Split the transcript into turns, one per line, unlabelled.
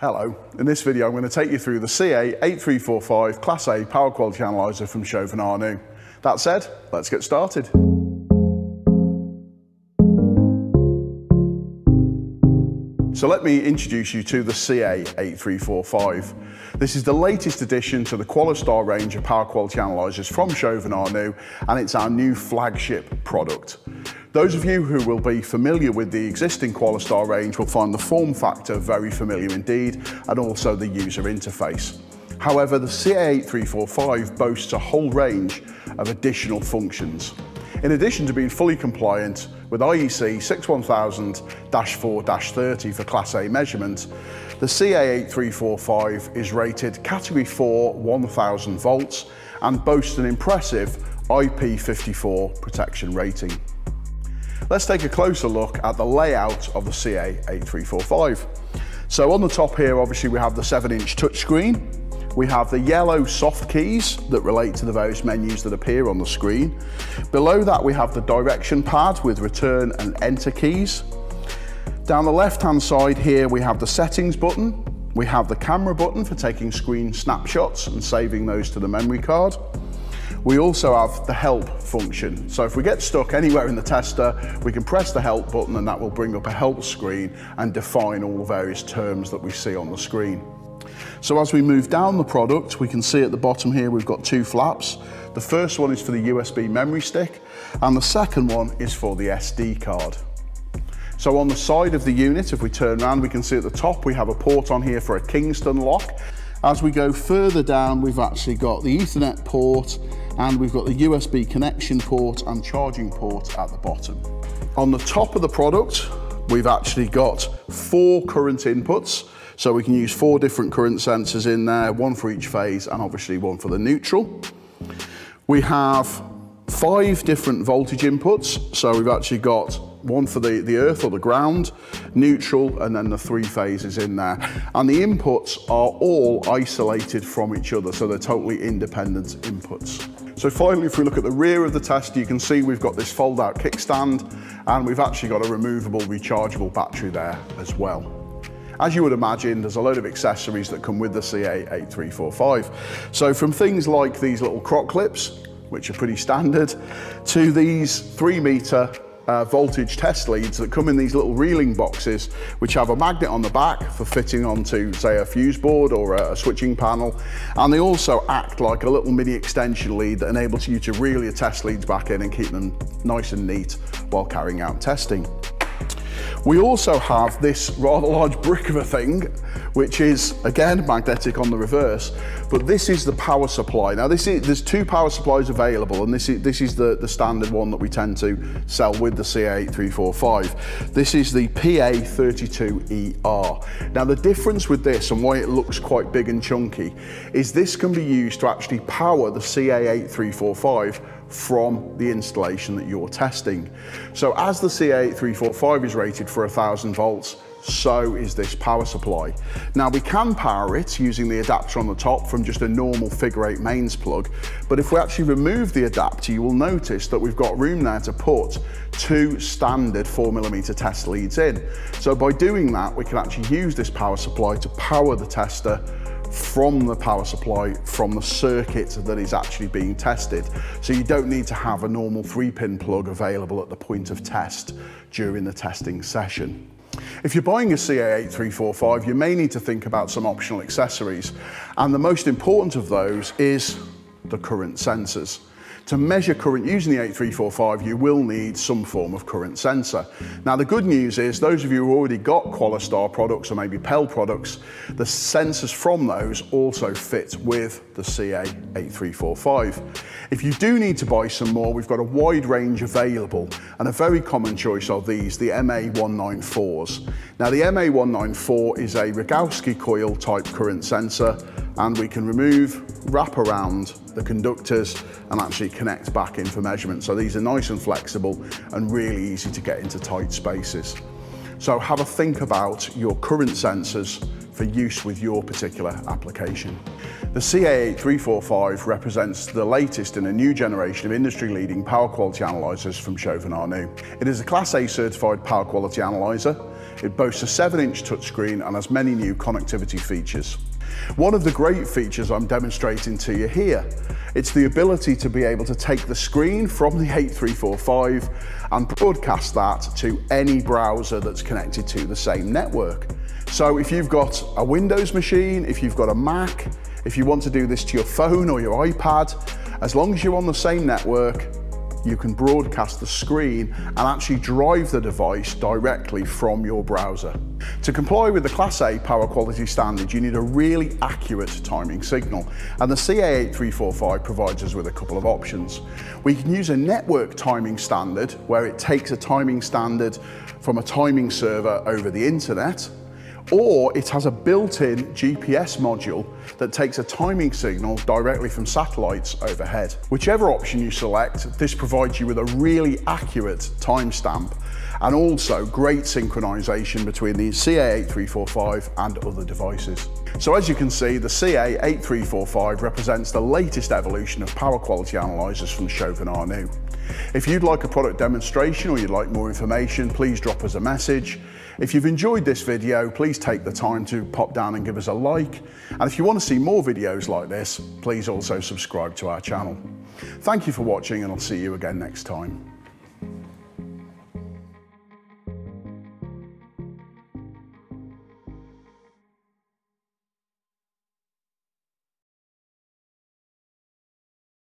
Hello, in this video I'm going to take you through the CA8345 Class A Power Quality Analyzer from Chauvin Arnoux. That said, let's get started. So let me introduce you to the CA8345. This is the latest addition to the Qualistar range of power quality analyzers from Chauvin Arnoux and it's our new flagship product. Those of you who will be familiar with the existing Qualistar range will find the form factor very familiar indeed and also the user interface. However, the CA8345 boasts a whole range of additional functions. In addition to being fully compliant with IEC 61000-4-30 for Class A measurement, the CA8345 is rated Category 4 1000 volts and boasts an impressive IP54 protection rating. Let's take a closer look at the layout of the CA8345. So on the top here, obviously we have the 7-inch touchscreen. We have the yellow soft keys that relate to the various menus that appear on the screen. Below that we have the direction pad with return and enter keys. Down the left hand side here we have the settings button. We have the camera button for taking screen snapshots and saving those to the memory card. We also have the help function. So if we get stuck anywhere in the tester, we can press the help button and that will bring up a help screen and define all the various terms that we see on the screen. So as we move down the product, we can see at the bottom here we've got two flaps. The first one is for the USB memory stick and the second one is for the SD card. So on the side of the unit, if we turn around, we can see at the top we have a port on here for a Kingston lock. As we go further down, we've actually got the Ethernet port and we've got the USB connection port and charging port at the bottom. On the top of the product, we've actually got four current inputs. So we can use four different current sensors in there, one for each phase and obviously one for the neutral. We have five different voltage inputs. So we've actually got one for the, the earth or the ground, neutral, and then the three phases in there. And the inputs are all isolated from each other, so they're totally independent inputs. So finally, if we look at the rear of the test, you can see we've got this fold-out kickstand, and we've actually got a removable rechargeable battery there as well. As you would imagine, there's a load of accessories that come with the CA8345. So from things like these little croc clips, which are pretty standard, to these three meter uh, voltage test leads that come in these little reeling boxes, which have a magnet on the back for fitting onto, say, a fuse board or a, a switching panel. And they also act like a little mini extension lead that enables you to reel your test leads back in and keep them nice and neat while carrying out testing. We also have this rather large brick of a thing, which is again magnetic on the reverse, but this is the power supply. Now this is, there's two power supplies available and this is, this is the, the standard one that we tend to sell with the CA8345. This is the PA32ER. Now the difference with this and why it looks quite big and chunky is this can be used to actually power the CA8345 from the installation that you're testing. So as the CA8345 is rated for 1000 volts, so is this power supply. Now we can power it using the adapter on the top from just a normal figure eight mains plug, but if we actually remove the adapter, you will notice that we've got room there to put two standard four millimeter test leads in. So by doing that, we can actually use this power supply to power the tester from the power supply from the circuit that is actually being tested. So you don't need to have a normal three pin plug available at the point of test during the testing session. If you're buying a CA8345, you may need to think about some optional accessories. And the most important of those is the current sensors. To measure current using the 8345, you will need some form of current sensor. Now, the good news is those of you who already got Qualistar products or maybe PEL products, the sensors from those also fit with the CA8345. If you do need to buy some more, we've got a wide range available and a very common choice of these, the MA194s. Now, the MA194 is a Rogowski coil type current sensor and we can remove, wrap around the conductors and actually connect back in for measurement. So these are nice and flexible and really easy to get into tight spaces. So have a think about your current sensors for use with your particular application. The CA8345 represents the latest in a new generation of industry-leading power quality analyzers from Chauvin Arnoux. It is a Class A certified power quality analyzer. It boasts a 7-inch touchscreen and has many new connectivity features. One of the great features I'm demonstrating to you here, it's the ability to be able to take the screen from the 8345 and broadcast that to any browser that's connected to the same network. So if you've got a Windows machine, if you've got a Mac, if you want to do this to your phone or your iPad, as long as you're on the same network, you can broadcast the screen and actually drive the device directly from your browser. To comply with the Class A power quality standard, you need a really accurate timing signal, and the CA8345 provides us with a couple of options. We can use a network timing standard, where it takes a timing standard from a timing server over the internet, or it has a built-in GPS module that takes a timing signal directly from satellites overhead. Whichever option you select, this provides you with a really accurate timestamp and also great synchronization between the CA8345 and other devices. So as you can see, the CA8345 represents the latest evolution of power quality analyzers from Chauvin Arnoux. If you'd like a product demonstration or you'd like more information, please drop us a message. If you've enjoyed this video, please take the time to pop down and give us a like. And if you want to see more videos like this, please also subscribe to our channel. Thank you for watching and I'll see you again next time.